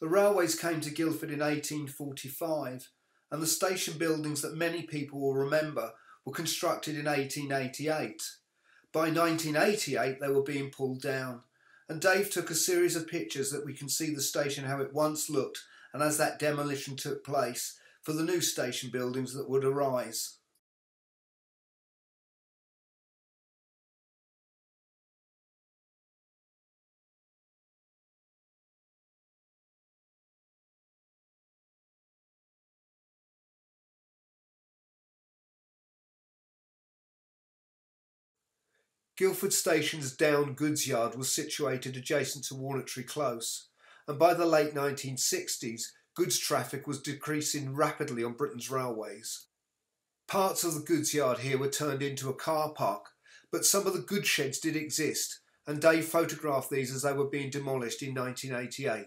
The railways came to Guildford in 1845 and the station buildings that many people will remember were constructed in 1888. By 1988 they were being pulled down and Dave took a series of pictures that we can see the station how it once looked and as that demolition took place for the new station buildings that would arise. Guildford Station's Down goods yard was situated adjacent to Walnut Tree Close, and by the late 1960s, goods traffic was decreasing rapidly on Britain's railways. Parts of the goods yard here were turned into a car park, but some of the goods sheds did exist, and Dave photographed these as they were being demolished in 1988.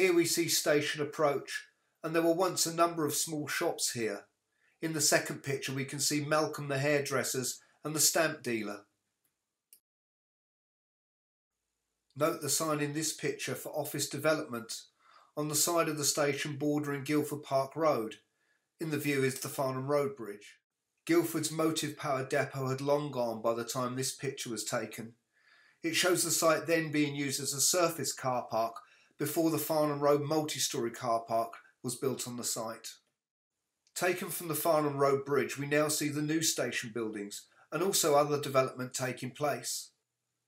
Here we see station approach, and there were once a number of small shops here. In the second picture we can see Malcolm the hairdressers and the stamp dealer. Note the sign in this picture for office development on the side of the station bordering Guildford Park Road. In the view is the Farnham Road Bridge. Guildford's motive power depot had long gone by the time this picture was taken. It shows the site then being used as a surface car park before the Farnham Road multi-storey car park was built on the site. Taken from the Farnham Road Bridge, we now see the new station buildings and also other development taking place.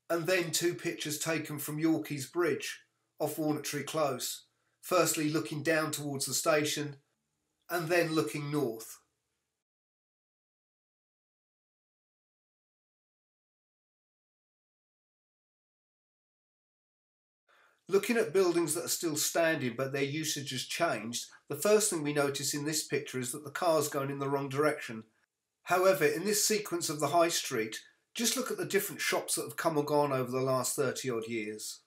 And then two pictures taken from Yorkies Bridge off Walnut Tree Close, firstly looking down towards the station and then looking north. Looking at buildings that are still standing but their usage has changed, the first thing we notice in this picture is that the car's going in the wrong direction. However, in this sequence of the high street, just look at the different shops that have come or gone over the last 30 odd years.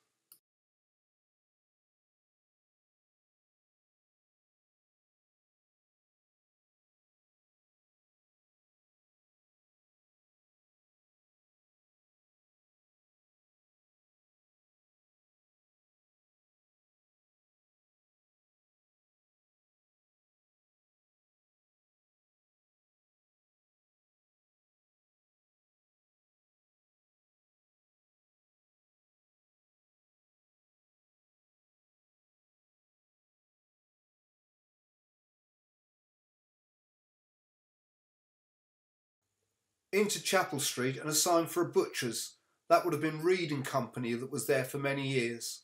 Into Chapel Street and a sign for a butcher's. That would have been Reed and Company that was there for many years.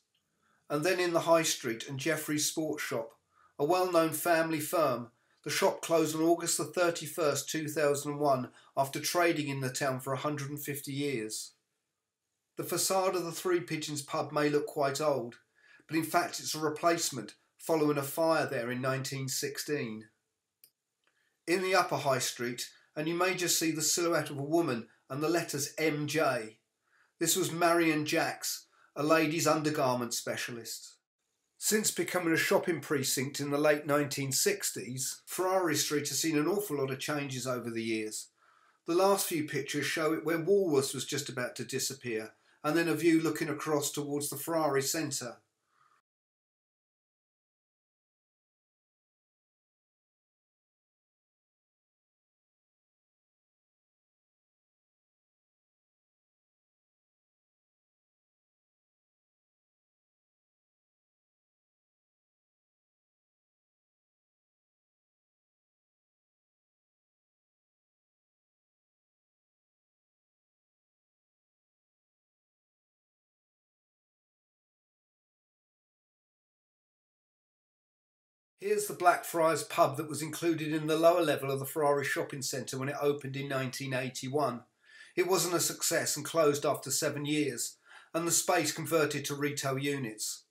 And then in the High Street and Jeffrey's Sports Shop, a well-known family firm. The shop closed on August the 31st, 2001 after trading in the town for 150 years. The facade of the Three Pigeons pub may look quite old, but in fact it's a replacement following a fire there in 1916. In the upper High Street, and you may just see the silhouette of a woman and the letters MJ. This was Marion Jacks, a ladies' undergarment specialist. Since becoming a shopping precinct in the late 1960s, Friary Street has seen an awful lot of changes over the years. The last few pictures show it when Woolworths was just about to disappear, and then a view looking across towards the Friary Centre. Here's the Blackfriars pub that was included in the lower level of the Friary shopping centre when it opened in 1981. It wasn't a success and closed after seven years, and the space converted to retail units.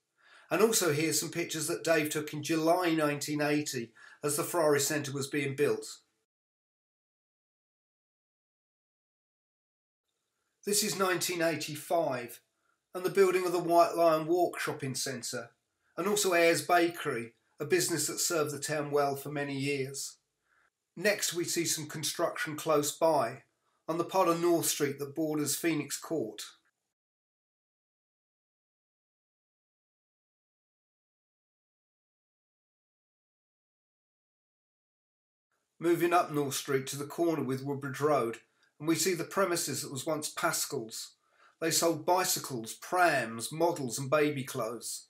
And also here's some pictures that Dave took in July 1980 as the Friary Centre was being built. This is 1985, and the building of the White Lion Walk shopping centre, and also Ayres Bakery, a business that served the town well for many years. Next, we see some construction close by, on the part of North Street that borders Phoenix Court. Moving up North Street to the corner with Woodbridge Road, and we see the premises that was once Pascal's. They sold bicycles, prams, models, and baby clothes.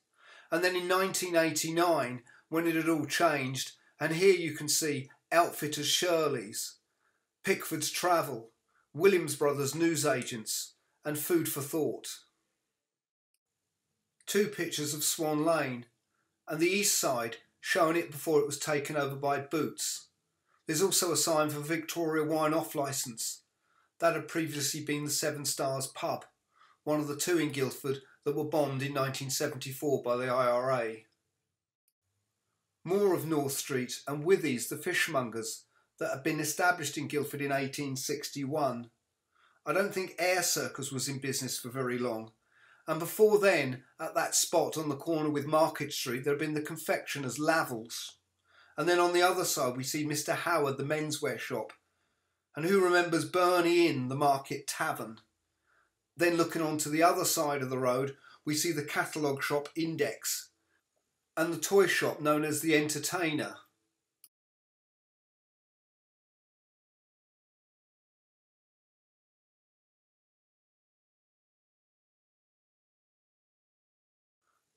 And then in 1989, when it had all changed, and here you can see Outfitters Shirley's, Pickford's Travel, Williams Brothers Newsagents, and Food for Thought. Two pictures of Swan Lane, and the east side showing it before it was taken over by Boots. There's also a sign for Victoria Wine Off Licence. That had previously been the Seven Stars pub, one of the two in Guildford that were bombed in 1974 by the IRA. More of North Street and Withy's the fishmongers that had been established in Guildford in 1861. I don't think Air Circus was in business for very long. And before then, at that spot on the corner with Market Street, there had been the confectioners Lavel's. And then on the other side, we see Mr. Howard, the menswear shop. And who remembers Burney Inn, the market tavern? Then looking on to the other side of the road, we see the catalogue shop Index and the toy shop known as the Entertainer.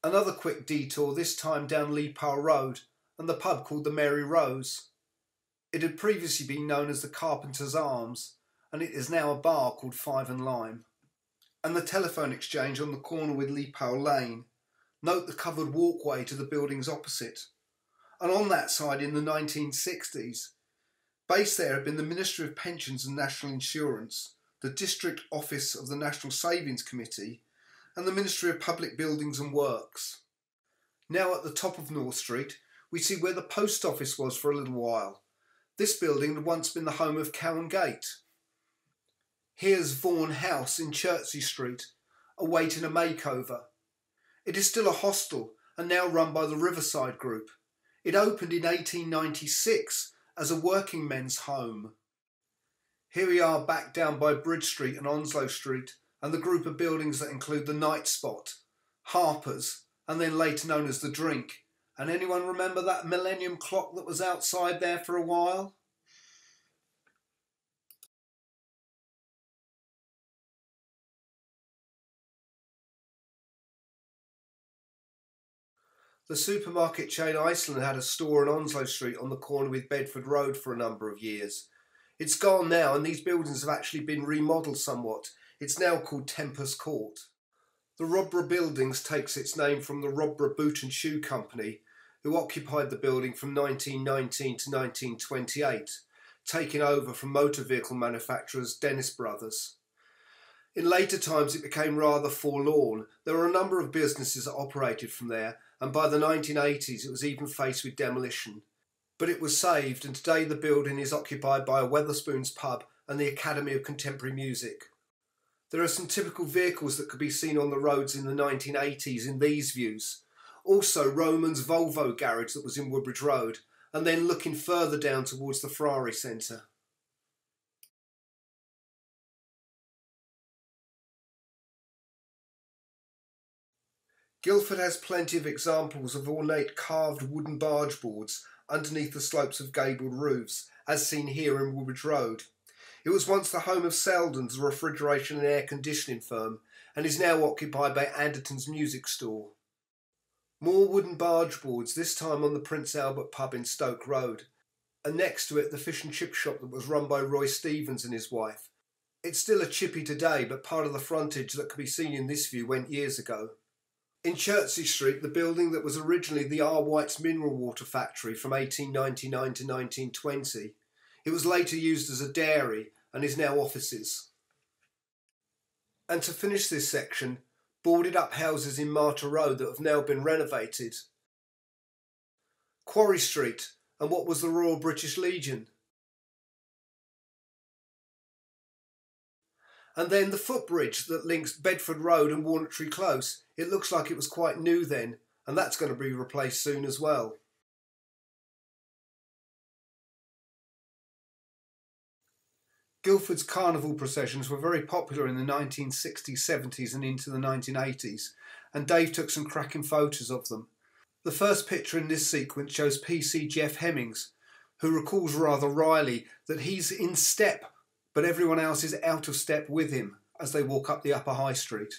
Another quick detour, this time down Leapale Road, and the pub called the Mary Rose. It had previously been known as the Carpenter's Arms, and it is now a bar called Five and Lime. And the telephone exchange on the corner with Leapale Lane. Note the covered walkway to the buildings opposite. And on that side in the 1960s, based there had been the Ministry of Pensions and National Insurance, the District Office of the National Savings Committee, and the Ministry of Public Buildings and Works. Now at the top of North Street, we see where the post office was for a little while. This building had once been the home of Cow and Gate. Here's Vaughan House in Chertsey Street, awaiting a makeover. It is still a hostel and now run by the Riverside Group. It opened in 1896 as a working men's home. Here we are back down by Bridge Street and Onslow Street, and the group of buildings that include the Night Spot, Harper's, and then later known as the Drink. And anyone remember that Millennium clock that was outside there for a while? The supermarket chain Iceland had a store on Onslow Street on the corner with Bedford Road for a number of years. It's gone now, and these buildings have actually been remodelled somewhat it's now called Tempest Court. The Rodboro Buildings takes its name from the Rodboro Boot and Shoe Company, who occupied the building from 1919 to 1928, taking over from motor vehicle manufacturers Dennis Brothers. In later times, it became rather forlorn. There were a number of businesses that operated from there, and by the 1980s, it was even faced with demolition. But it was saved, and today the building is occupied by a Wetherspoons pub and the Academy of Contemporary Music. There are some typical vehicles that could be seen on the roads in the 1980s in these views. Also, Roman's Volvo garage that was in Woodbridge Road, and then looking further down towards the Friary Centre. Guildford has plenty of examples of ornate carved wooden barge boards underneath the slopes of gabled roofs, as seen here in Woolwich Road. It was once the home of Selden's, a refrigeration and air conditioning firm, and is now occupied by Anderton's music store. More wooden barge boards, this time on the Prince Albert pub in Stoke Road, and next to it the fish and chip shop that was run by Roy Stevens and his wife. It's still a chippy today, but part of the frontage that can be seen in this view went years ago. In Chertsey Street, the building that was originally the R. White's mineral water factory from 1899 to 1920, it was later used as a dairy and is now offices. And to finish this section, boarded up houses in Martyr Road that have now been renovated. Quarry Street and what was the Royal British Legion. And then the footbridge that links Bedford Road and Walnut Tree Close, it looks like it was quite new then, and that's going to be replaced soon as well. Guildford's carnival processions were very popular in the 1960s, 70s, and into the 1980s, and Dave took some cracking photos of them. The first picture in this sequence shows PC Jeff Hemmings, who recalls rather wryly that he's in step, but everyone else is out of step with him as they walk up the upper high street.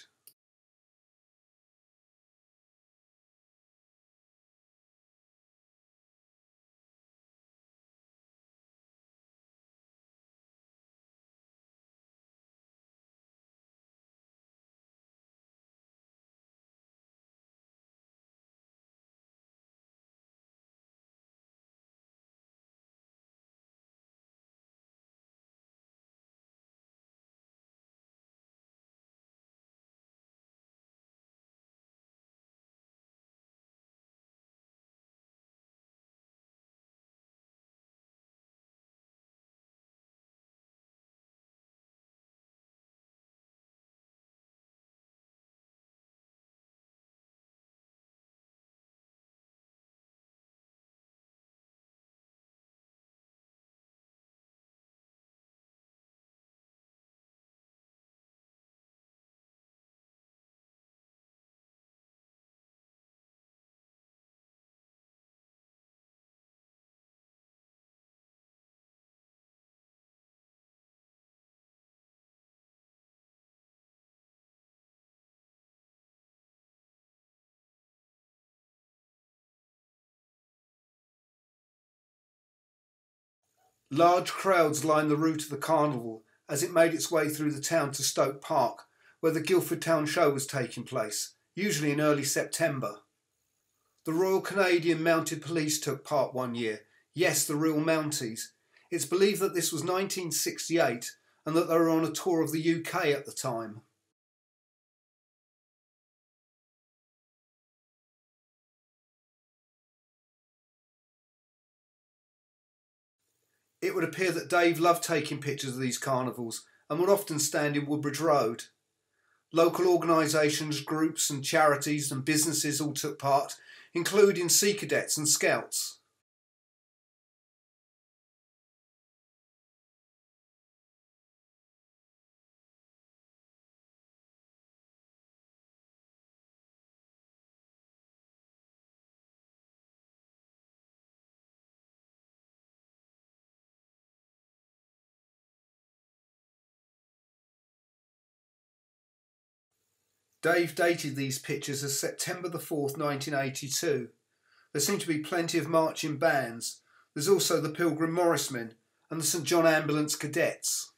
Large crowds lined the route of the carnival as it made its way through the town to Stoke Park, where the Guildford Town Show was taking place, usually in early September. The Royal Canadian Mounted Police took part one year. Yes, the Real Mounties. It's believed that this was 1968 and that they were on a tour of the UK at the time. It would appear that Dave loved taking pictures of these carnivals and would often stand in Woodbridge Road. Local organisations, groups and charities and businesses all took part, including Sea Cadets and Scouts. Dave dated these pictures as September the 4th, 1982. There seem to be plenty of marching bands. There's also the Pilgrim Morrismen and the St John Ambulance Cadets.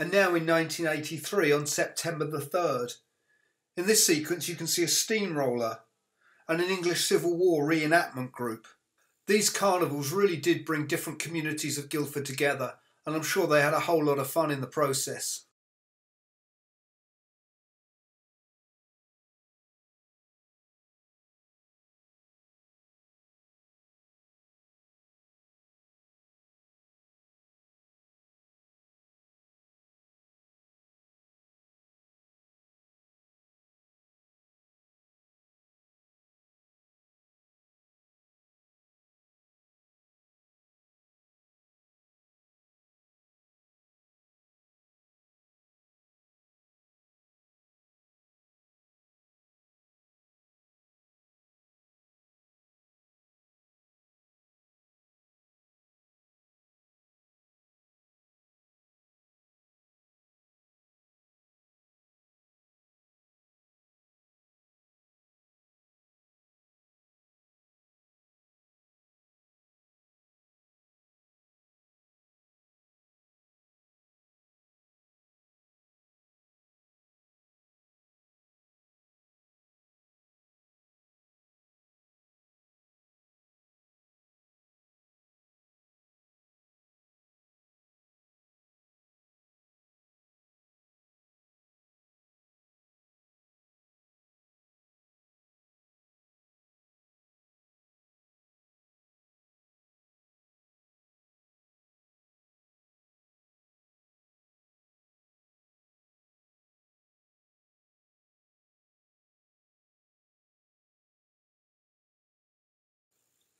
And now in 1983 on September the 3rd. In this sequence, you can see a steamroller and an English Civil War reenactment group. These carnivals really did bring different communities of Guildford together, and I'm sure they had a whole lot of fun in the process.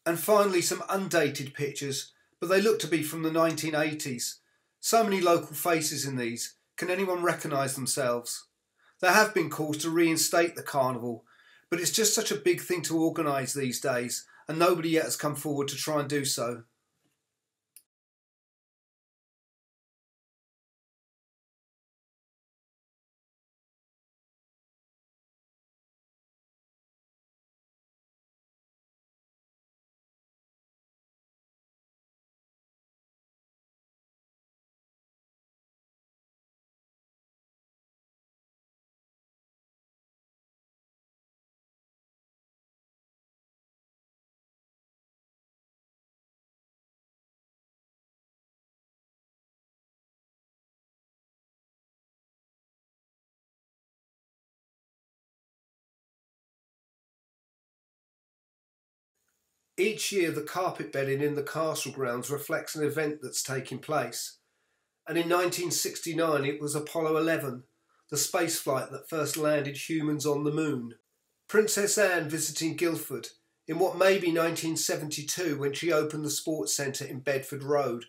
And finally, some undated pictures, but they look to be from the 1980s. So many local faces in these. Can anyone recognise themselves? There have been calls to reinstate the carnival, but it's just such a big thing to organise these days, and nobody yet has come forward to try and do so. Each year, the carpet bedding in the castle grounds reflects an event that's taking place. And in 1969, it was Apollo 11, the spaceflight that first landed humans on the moon. Princess Anne visiting Guildford in what may be 1972 when she opened the sports centre in Bedford Road.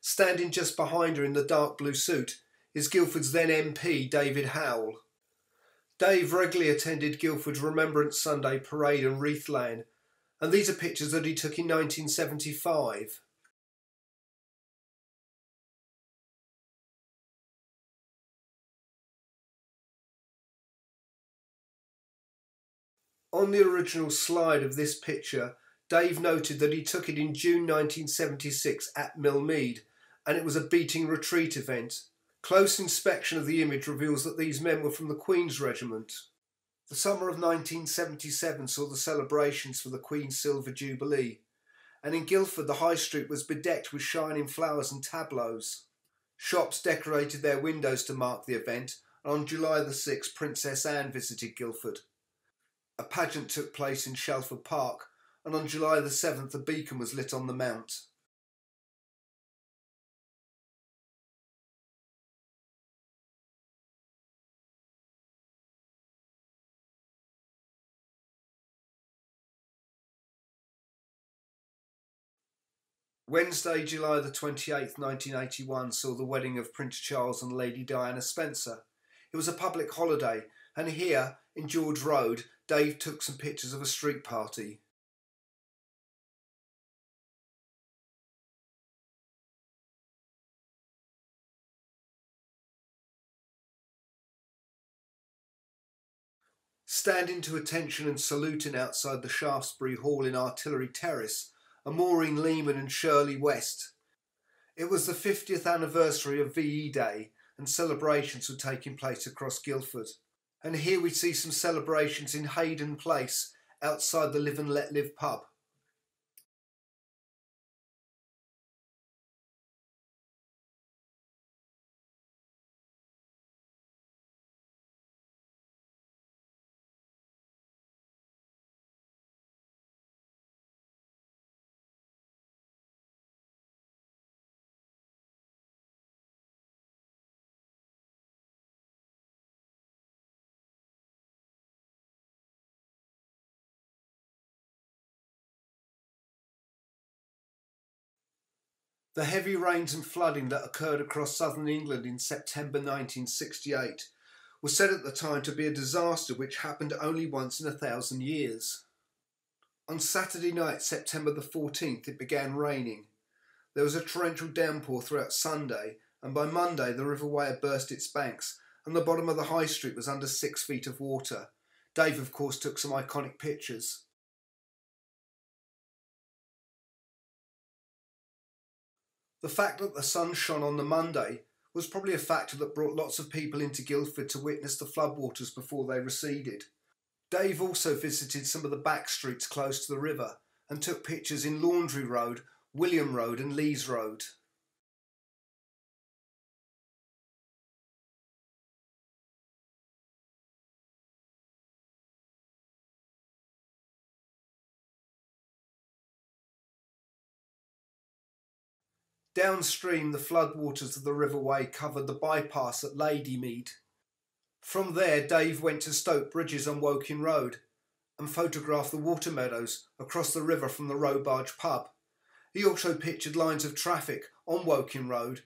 Standing just behind her in the dark blue suit is Guildford's then MP David Howell. Dave regularly attended Guildford's Remembrance Sunday parade and wreath laying and these are pictures that he took in 1975. On the original slide of this picture, Dave noted that he took it in June 1976 at Millmead, and it was a beating retreat event. Close inspection of the image reveals that these men were from the Queen's Regiment. The summer of 1977 saw the celebrations for the Queen's Silver Jubilee, and in Guildford the High Street was bedecked with shining flowers and tableaus. Shops decorated their windows to mark the event, and on July the 6th Princess Anne visited Guildford. A pageant took place in Shalford Park, and on July the 7th a beacon was lit on the mount. Wednesday, July the 28th, 1981, saw the wedding of Prince Charles and Lady Diana Spencer. It was a public holiday, and here, in George Road, Dave took some pictures of a street party. Standing to attention and saluting outside the Shaftesbury Hall in Artillery Terrace Maureen Lehman and Shirley West. It was the 50th anniversary of VE Day and celebrations were taking place across Guildford. And here we see some celebrations in Haydon Place outside the Live and Let Live pub. The heavy rains and flooding that occurred across southern England in September 1968 was said at the time to be a disaster which happened only once in a thousand years. On Saturday night, September the 14th, it began raining. There was a torrential downpour throughout Sunday, and by Monday the River Wey burst its banks, and the bottom of the High Street was under six feet of water. Dave, of course, took some iconic pictures. The fact that the sun shone on the Monday was probably a factor that brought lots of people into Guildford to witness the floodwaters before they receded. Dave also visited some of the back streets close to the river and took pictures in Laundry Road, William Road, and Lees Road. Downstream, the floodwaters of the River Wey covered the bypass at Ladymead. From there, Dave went to Stoke Bridges on Woking Road, and photographed the water meadows across the river from the Row Barge pub. He also pictured lines of traffic on Woking Road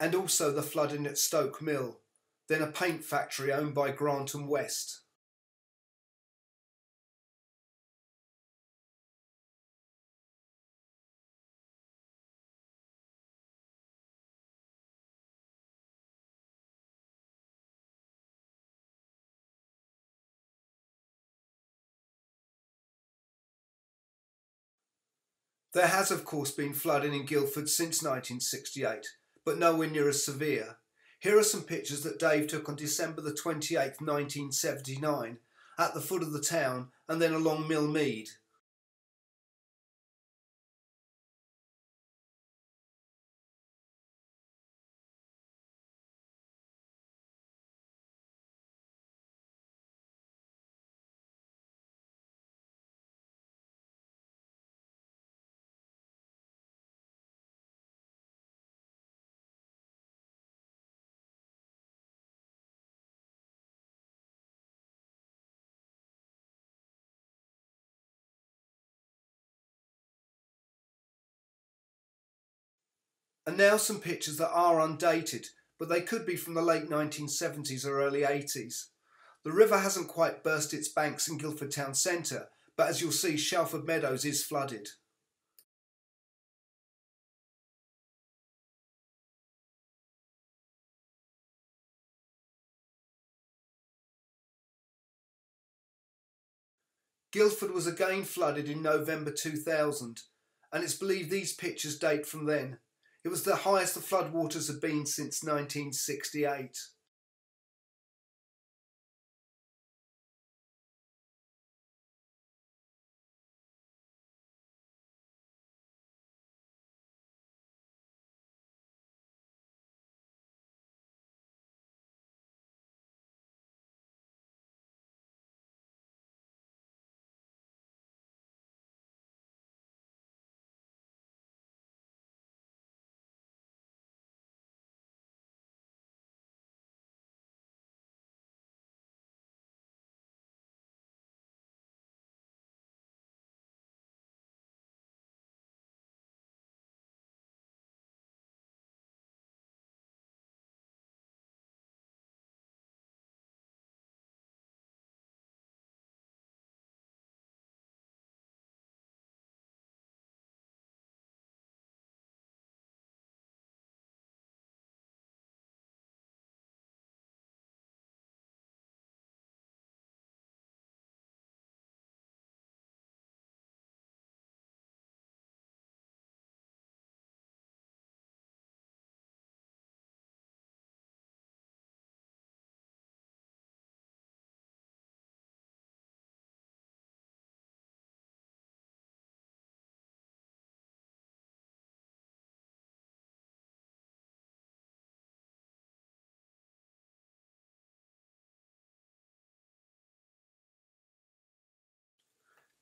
and also the flooding at Stoke Mill, then a paint factory owned by Grant and West. There has, of course, been flooding in Guildford since 1968, but nowhere near as severe. Here are some pictures that Dave took on December the 28th, 1979, at the foot of the town and then along Mill Mead. And now some pictures that are undated, but they could be from the late 1970s or early 80s. The river hasn't quite burst its banks in Guildford town centre, but as you'll see, Shalford Meadows is flooded. Guildford was again flooded in November 2000, and it's believed these pictures date from then. It was the highest the floodwaters had been since 1968.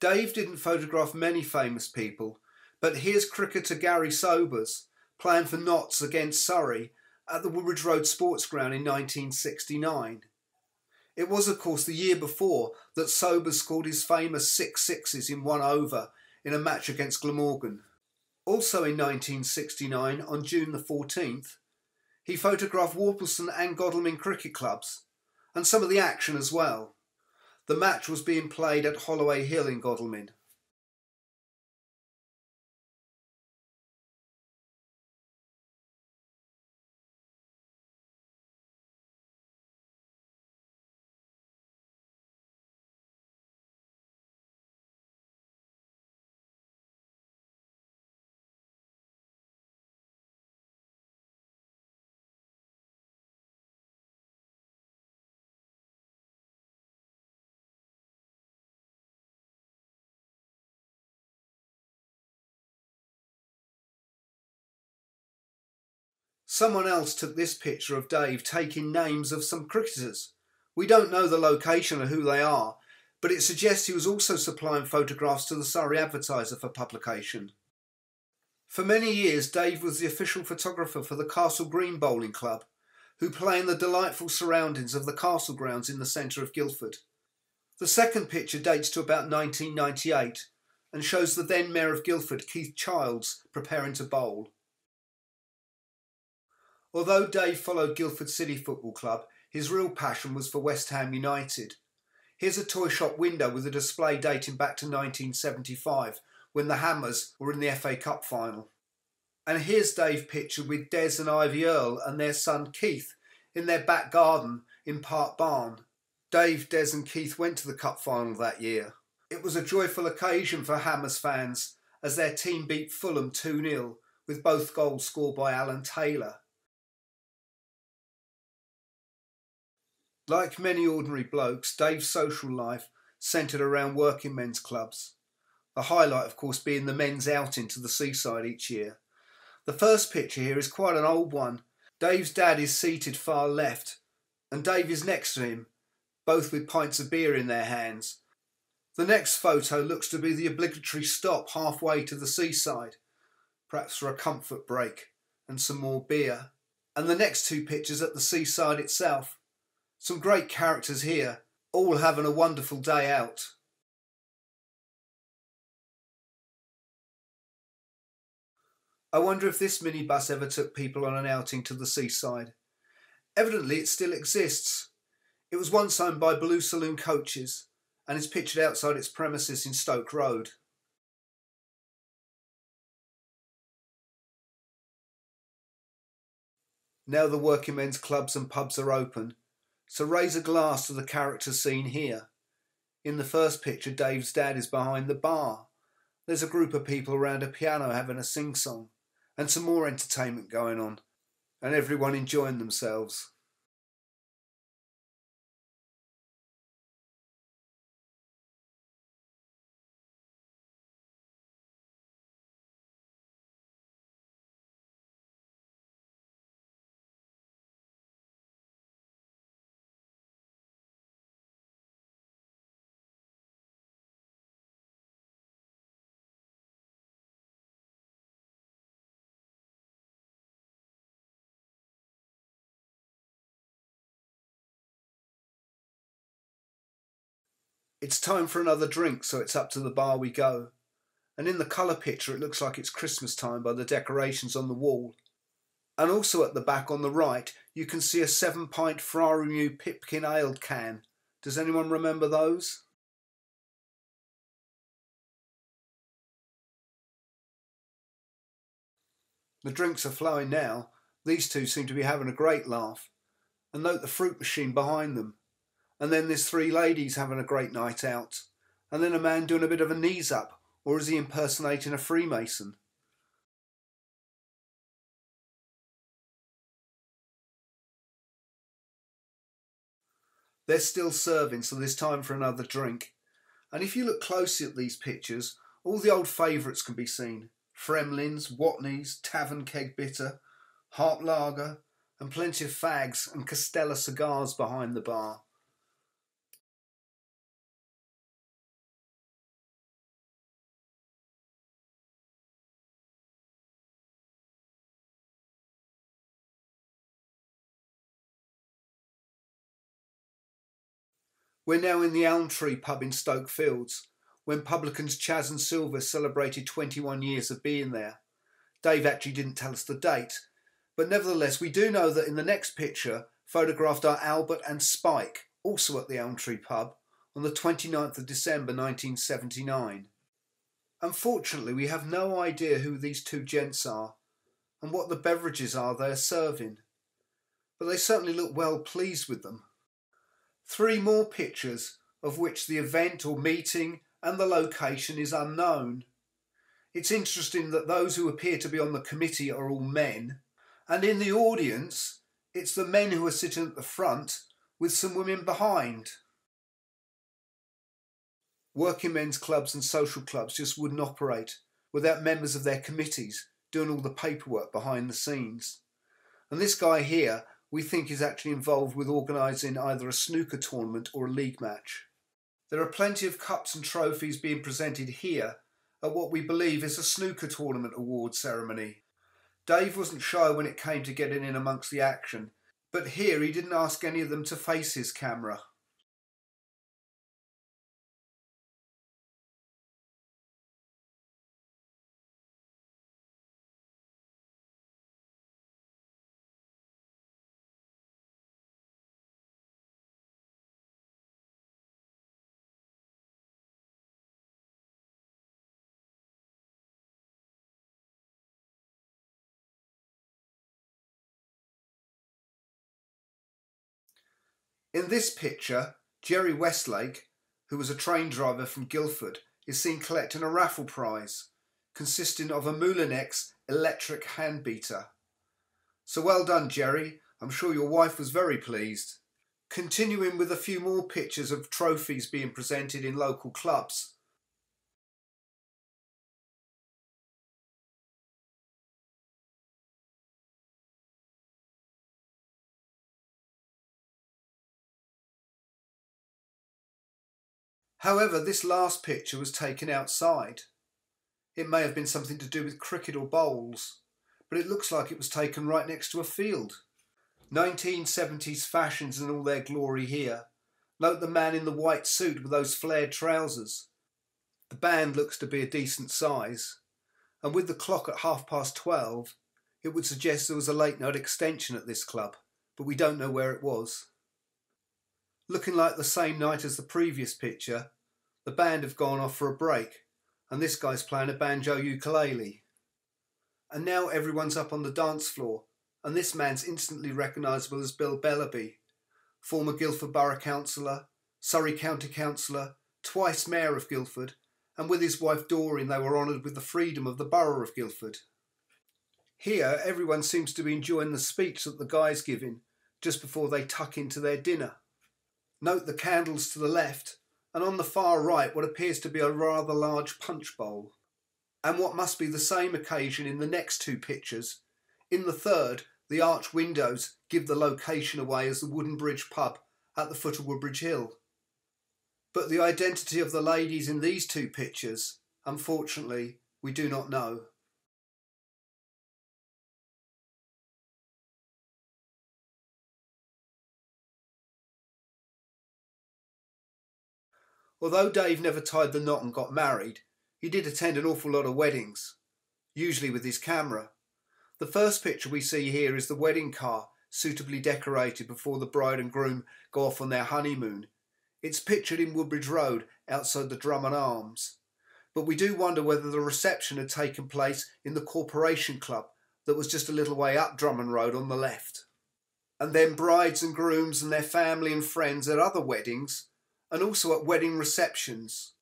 Dave didn't photograph many famous people, but here's cricketer Garry Sobers playing for Notts against Surrey at the Woodbridge Road Sports Ground in 1969. It was, of course, the year before that Sobers scored his famous six sixes in one over in a match against Glamorgan. Also in 1969, on June the 14th, he photographed Worplesdon and Godalming cricket clubs, and some of the action as well. The match was being played at Holloway Hill in Godalming. Someone else took this picture of Dave taking names of some cricketers. We don't know the location or who they are, but it suggests he was also supplying photographs to the Surrey Advertiser for publication. For many years, Dave was the official photographer for the Castle Green Bowling Club, who play in the delightful surroundings of the castle grounds in the centre of Guildford. The second picture dates to about 1998 and shows the then Mayor of Guildford, Keith Childs, preparing to bowl. Although Dave followed Guildford City Football Club, his real passion was for West Ham United. Here's a toy shop window with a display dating back to 1975 when the Hammers were in the FA Cup final. And here's Dave pictured with Des and Ivy Earle and their son Keith in their back garden in Park Barn. Dave, Des, and Keith went to the Cup final that year. It was a joyful occasion for Hammers fans as their team beat Fulham 2 0, with both goals scored by Alan Taylor. Like many ordinary blokes, Dave's social life centred around working men's clubs. The highlight, of course, being the men's outing to the seaside each year. The first picture here is quite an old one. Dave's dad is seated far left, and Dave is next to him, both with pints of beer in their hands. The next photo looks to be the obligatory stop halfway to the seaside, perhaps for a comfort break and some more beer. And the next two pictures at the seaside itself. Some great characters here, all having a wonderful day out. I wonder if this minibus ever took people on an outing to the seaside. Evidently, it still exists. It was once owned by Blue Saloon Coaches and is pictured outside its premises in Stoke Road. Now the working men's clubs and pubs are open, so raise a glass to the characters seen here. In the first picture, Dave's dad is behind the bar. There's a group of people around a piano having a sing song and some more entertainment going on, and everyone enjoying themselves. It's time for another drink, so it's up to the bar we go. And in the colour picture, it looks like it's Christmas time by the decorations on the wall. And also at the back on the right, you can see a seven pint Friary Meux Pipkin Ale can. Does anyone remember those? The drinks are flowing now. These two seem to be having a great laugh. And note the fruit machine behind them and then there's three ladies having a great night out, and then a man doing a bit of a knees up, or is he impersonating a Freemason? They're still serving, so there's time for another drink. And if you look closely at these pictures, all the old favourites can be seen. Fremlins, Watneys, Tavern Keg Bitter, Harp Lager, and plenty of fags and Castella cigars behind the bar. We're now in the Elm Tree pub in Stoke Fields, when publicans Chas and Silver celebrated 21 years of being there. Dave actually didn't tell us the date, but nevertheless, we do know that in the next picture, photographed are Albert and Spike, also at the Elm Tree pub, on the 29th of December 1979. Unfortunately, we have no idea who these two gents are and what the beverages are they're serving, but they certainly look well pleased with them. Three more pictures of which the event or meeting and the location is unknown. It's interesting that those who appear to be on the committee are all men, and in the audience, it's the men who are sitting at the front with some women behind. Working men's clubs and social clubs just wouldn't operate without members of their committees doing all the paperwork behind the scenes. And this guy here we think is actually involved with organising either a snooker tournament or a league match. There are plenty of cups and trophies being presented here at what we believe is a snooker tournament award ceremony. Dave wasn't shy when it came to getting in amongst the action, but here he didn't ask any of them to face his camera. In this picture, Jerry Westlake, who was a train driver from Guildford, is seen collecting a raffle prize consisting of a Moulinex electric hand beater. So well done, Jerry. I'm sure your wife was very pleased. Continuing with a few more pictures of trophies being presented in local clubs. However, this last picture was taken outside. It may have been something to do with cricket or bowls, but it looks like it was taken right next to a field. 1970s fashions in all their glory here. Note the man in the white suit with those flared trousers. The band looks to be a decent size, and with the clock at half past twelve, it would suggest there was a late night extension at this club, but we don't know where it was. Looking like the same night as the previous picture, the band have gone off for a break, and this guy's playing a banjo ukulele. And now everyone's up on the dance floor, and this man's instantly recognisable as Bill Bellerby, former Guildford Borough Councillor, Surrey County Councillor, twice Mayor of Guildford, and with his wife Doreen they were honoured with the freedom of the Borough of Guildford. Here, everyone seems to be enjoying the speech that the guy's giving just before they tuck into their dinner. Note the candles to the left and on the far right what appears to be a rather large punch bowl. And what must be the same occasion in the next two pictures. In the third, the arch windows give the location away as the Wooden Bridge pub at the foot of Woodbridge Hill. But the identity of the ladies in these two pictures, unfortunately, we do not know. Although Dave never tied the knot and got married, he did attend an awful lot of weddings, usually with his camera. The first picture we see here is the wedding car, suitably decorated before the bride and groom go off on their honeymoon. It's pictured in Woodbridge Road, outside the Drummond Arms. But we do wonder whether the reception had taken place in the Corporation Club that was just a little way up Drummond Road on the left. And then brides and grooms and their family and friends at other weddings and also at wedding receptions.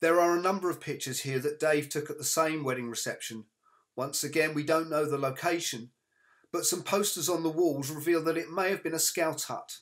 There are a number of pictures here that Dave took at the same wedding reception. Once again, we don't know the location, but some posters on the walls reveal that it may have been a scout hut.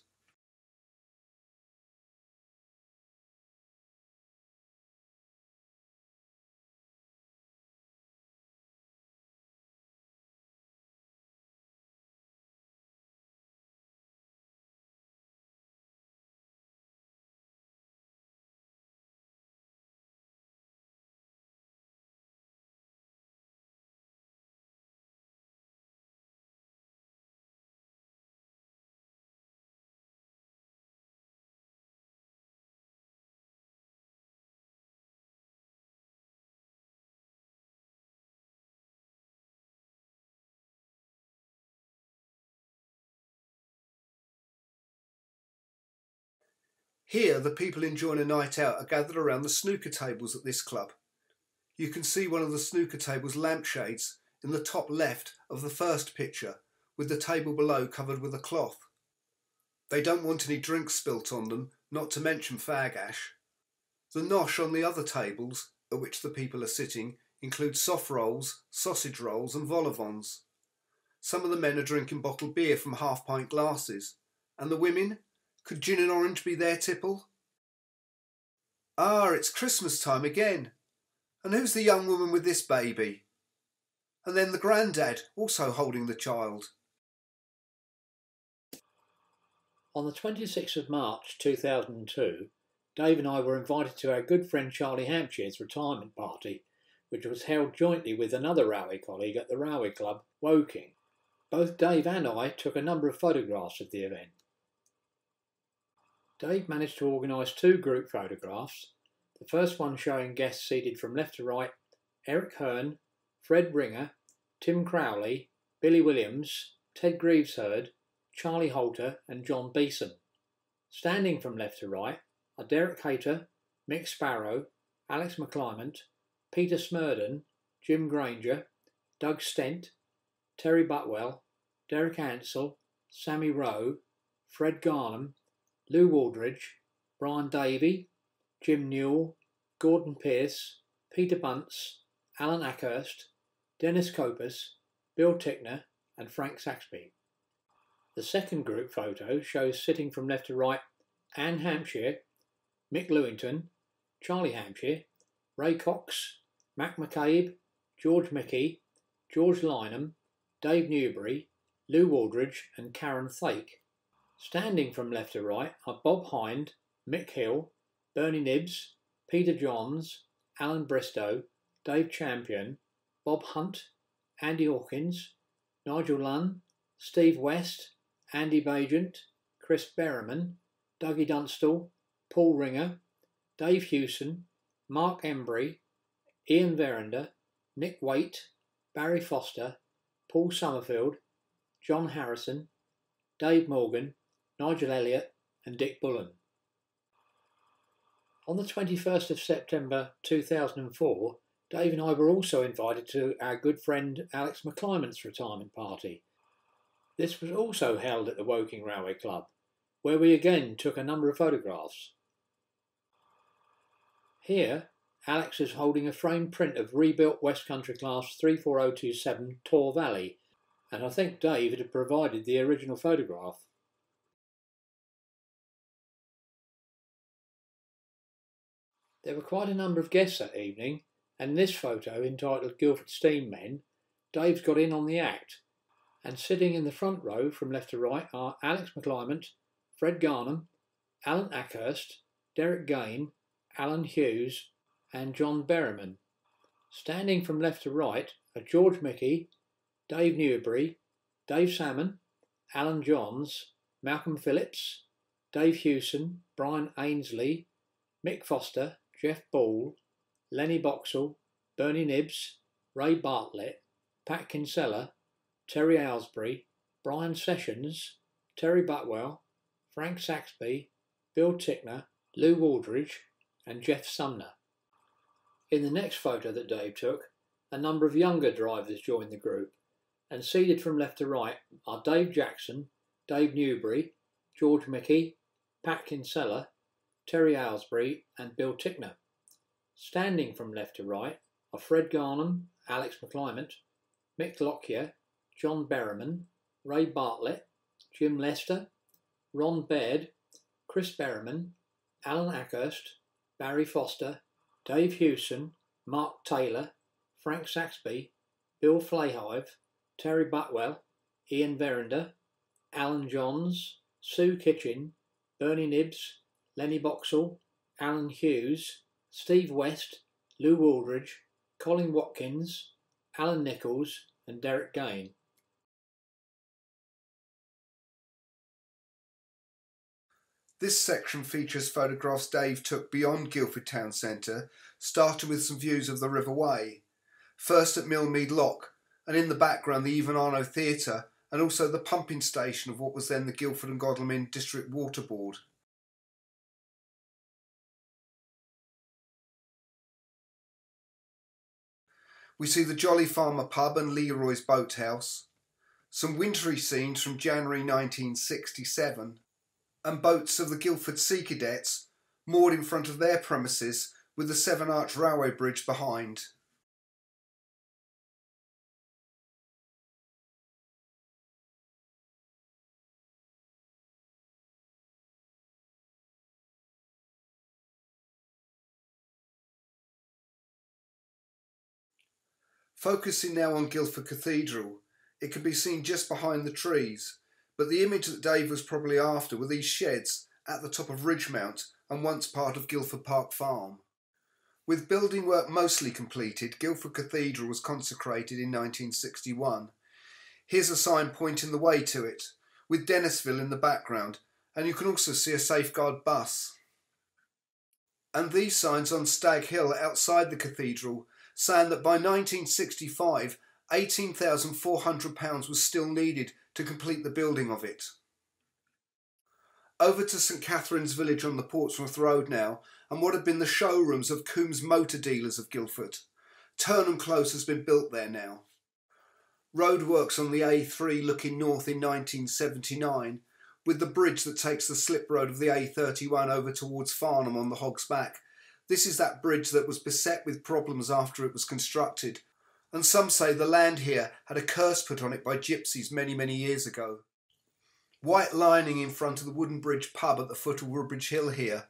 Here, the people enjoying a night out are gathered around the snooker tables at this club. You can see one of the snooker table's lampshades in the top left of the first picture, with the table below covered with a cloth. They don't want any drinks spilt on them, not to mention fag ash. The nosh on the other tables, at which the people are sitting, includes soft rolls, sausage rolls, and vol Some of the men are drinking bottled beer from half pint glasses, and the women could gin and orange be their tipple? Ah, it's Christmas time again. And who's the young woman with this baby? And then the grandad, also holding the child. On the 26th of March 2002, Dave and I were invited to our good friend Charlie Hampshire's retirement party, which was held jointly with another Rowley colleague at the Railway Club, Woking. Both Dave and I took a number of photographs of the event. Dave managed to organise two group photographs, the first one showing guests seated from left to right Eric Hearn, Fred Ringer, Tim Crowley, Billy Williams, Ted Greavesherd, Charlie Holter, and John Beeson. Standing from left to right are Derek Hayter, Mick Sparrow, Alex McClymont, Peter Smurden, Jim Granger, Doug Stent, Terry Butwell, Derek Ansell, Sammy Rowe, Fred Garnham, Lou Waldridge, Brian Davey, Jim Newell, Gordon Pierce, Peter Bunce, Alan Ackhurst, Dennis Copus, Bill Tickner, and Frank Saxby. The second group photo shows sitting from left to right Anne Hampshire, Mick Lewington, Charlie Hampshire, Ray Cox, Mac McCabe, George Mickey, George Lynham, Dave Newbury, Lou Waldridge, and Karen Thake. Standing from left to right are Bob Hind, Mick Hill, Bernie Nibbs, Peter Johns, Alan Bristow, Dave Champion, Bob Hunt, Andy Hawkins, Nigel Lunn, Steve West, Andy Bagent, Chris Berriman, Dougie Dunstall, Paul Ringer, Dave Hewson, Mark Embry, Ian Verinder, Nick Waite, Barry Foster, Paul Summerfield, John Harrison, Dave Morgan, Nigel Elliott, and Dick Bullen. On the 21st of September 2004, Dave and I were also invited to our good friend Alex McClymont's retirement party. This was also held at the Woking Railway Club, where we again took a number of photographs. Here, Alex is holding a framed print of rebuilt West Country Class 34027 Taw Valley, and I think Dave had provided the original photograph. There were quite a number of guests that evening, and in this photo, entitled Guildford Steam Men, Dave's got in on the act. And sitting in the front row from left to right are Alex McClymont, Fred Garnham, Alan Ackhurst, Derek Gain, Alan Hughes, and John Berriman. Standing from left to right are George Mickey, Dave Newbury, Dave Salmon, Alan Johns, Malcolm Phillips, Dave Hewson, Brian Ainsley, Mick Foster, Jeff Ball, Lenny Boxall, Bernie Nibbs, Ray Bartlett, Pat Kinsella, Terry Aylesbury, Brian Sessions, Terry Butwell, Frank Saxby, Bill Tickner, Lou Waldridge, and Jeff Sumner. In the next photo that Dave took, a number of younger drivers joined the group, and seated from left to right are Dave Jackson, Dave Newbury, George Mickey, Pat Kinsella, Terry Aylesbury, and Bill Tickner. Standing from left to right are Fred Garnham, Alex McClymont, Mick Lockyer, John Berriman, Ray Bartlett, Jim Lester, Ron Baird, Chris Berriman, Alan Ackhurst, Barry Foster, Dave Hewson, Mark Taylor, Frank Saxby, Bill Flayhive, Terry Butwell, Ian Verinder, Alan Johns, Sue Kitchen, Bernie Nibbs, Lenny Boxall, Alan Hughes, Steve West, Lou Waldridge, Colin Watkins, Alan Nichols, and Derek Gain. This section features photographs Dave took beyond Guildford Town Centre, starting with some views of the River Wey. First at Millmead Lock, and in the background the Yvonne Arnaud Theatre, and also the pumping station of what was then the Guildford and Godalming District Water Board. We see the Jolly Farmer pub and Leroy's boathouse, some wintry scenes from January 1967, and boats of the Guildford Sea Cadets moored in front of their premises with the Seven Arch Railway Bridge behind. Focusing now on Guildford Cathedral, it can be seen just behind the trees, but the image that Dave was probably after were these sheds at the top of Ridgemount and once part of Guildford Park Farm. With building work mostly completed, Guildford Cathedral was consecrated in 1961. Here's a sign pointing the way to it, with Dennisville in the background, and you can also see a safeguard bus. And these signs on Stag Hill outside the cathedral saying that by 1965, £18,400 was still needed to complete the building of it. Over to St Catherine's Village on the Portsmouth Road now, and what had been the showrooms of Coombs Motor Dealers of Guildford. Turnham Close has been built there now. Roadworks on the A3 looking north in 1979 with the bridge that takes the slip road of the A31 over towards Farnham on the Hog's Back. This is that bridge that was beset with problems after it was constructed, and some say the land here had a curse put on it by gypsies many, many years ago. White lining in front of the Wooden Bridge pub at the foot of Woodbridge Hill here.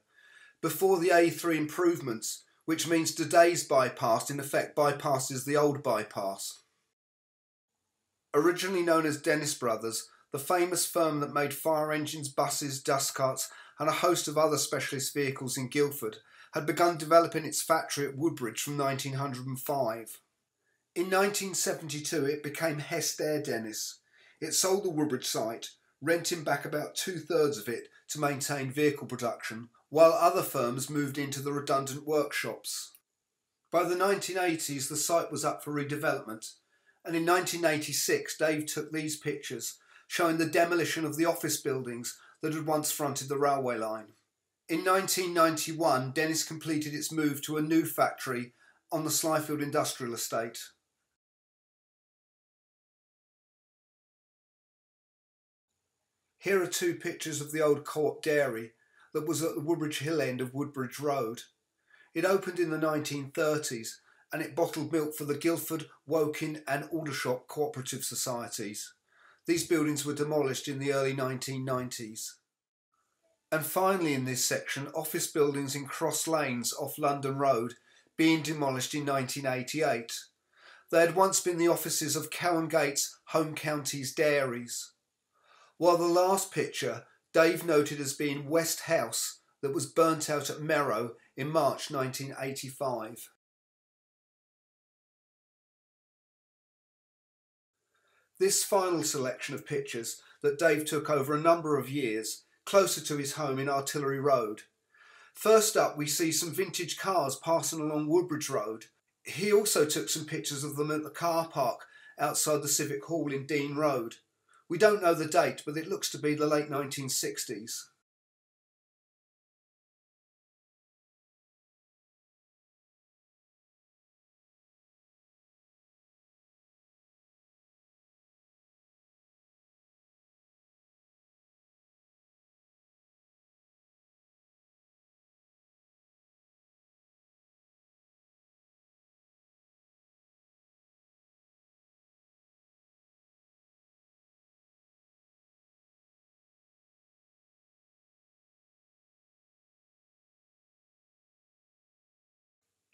Before the A3 improvements, which means today's bypass in effect bypasses the old bypass. Originally known as Dennis Brothers, the famous firm that made fire engines, buses, dust carts, and a host of other specialist vehicles in Guildford, had begun developing its factory at Woodbridge from 1905. In 1972, it became Hestair Dennis. It sold the Woodbridge site, renting back about two thirds of it to maintain vehicle production, while other firms moved into the redundant workshops. By the 1980s, the site was up for redevelopment, and in 1986, Dave took these pictures showing the demolition of the office buildings that had once fronted the railway line. In 1991, Dennis completed its move to a new factory on the Slyfield Industrial Estate. Here are two pictures of the old Co-op dairy that was at the Woodbridge Hill end of Woodbridge Road. It opened in the 1930s and it bottled milk for the Guildford, Woking and Aldershot cooperative societies. These buildings were demolished in the early 1990s. And finally in this section, office buildings in Cross Lanes off London Road being demolished in 1988. They had once been the offices of Cow and Gate's Home Counties Dairies. While the last picture Dave noted as being West House that was burnt out at Merrow in March 1985. This final selection of pictures that Dave took over a number of years, closer to his home in Artillery Road. First up, we see some vintage cars passing along Woodbridge Road. He also took some pictures of them at the car park outside the Civic Hall in Dean Road. We don't know the date, but it looks to be the late 1960s.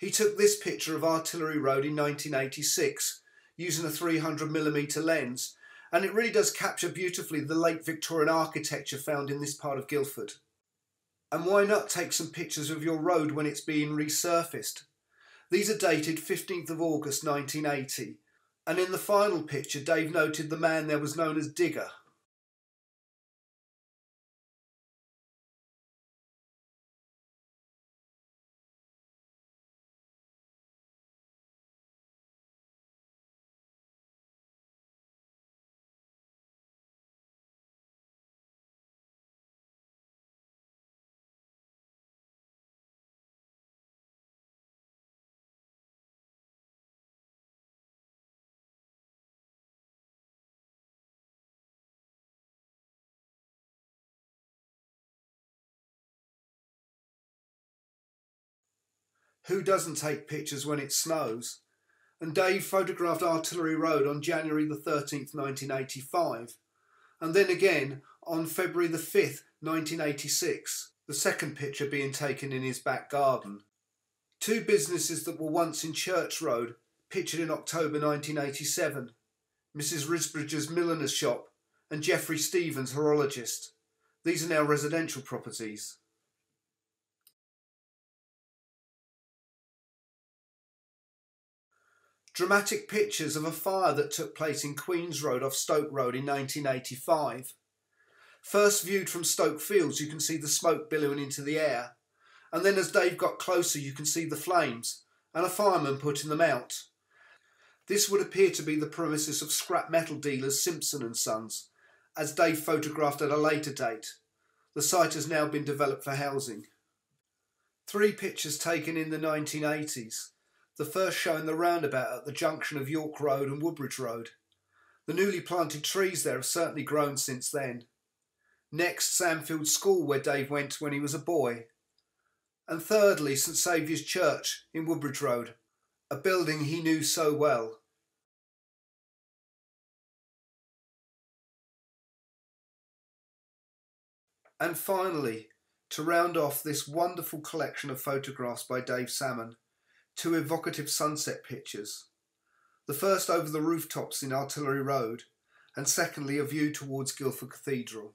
He took this picture of Artillery Road in 1986 using a 300mm lens, and it really does capture beautifully the late Victorian architecture found in this part of Guildford. And why not take some pictures of your road when it's being resurfaced? These are dated 15th of August 1980, and in the final picture Dave noted the man there was known as Digger. Who doesn't take pictures when it snows? And Dave photographed Artillery Road on January the 13th, 1985. And then again on February the 5th, 1986, the second picture being taken in his back garden. Two businesses that were once in Church Road, pictured in October 1987. Mrs. Risbridge's milliner's shop and Geoffrey Stevens' horologist. These are now residential properties. Dramatic pictures of a fire that took place in Queens Road off Stoke Road in 1985. First viewed from Stoke Fields, you can see the smoke billowing into the air, and then as Dave got closer, you can see the flames and a fireman putting them out. This would appear to be the premises of scrap metal dealers Simpson and Sons, as Dave photographed at a later date. The site has now been developed for housing. Three pictures taken in the 1980s the first show in the roundabout at the junction of York Road and Woodbridge Road. The newly planted trees there have certainly grown since then. Next, Sandfield School, where Dave went when he was a boy. And thirdly, St Saviour's Church in Woodbridge Road, a building he knew so well. And finally, to round off this wonderful collection of photographs by Dave Salmon, two evocative sunset pictures. The first over the rooftops in Artillery Road, and secondly a view towards Guildford Cathedral.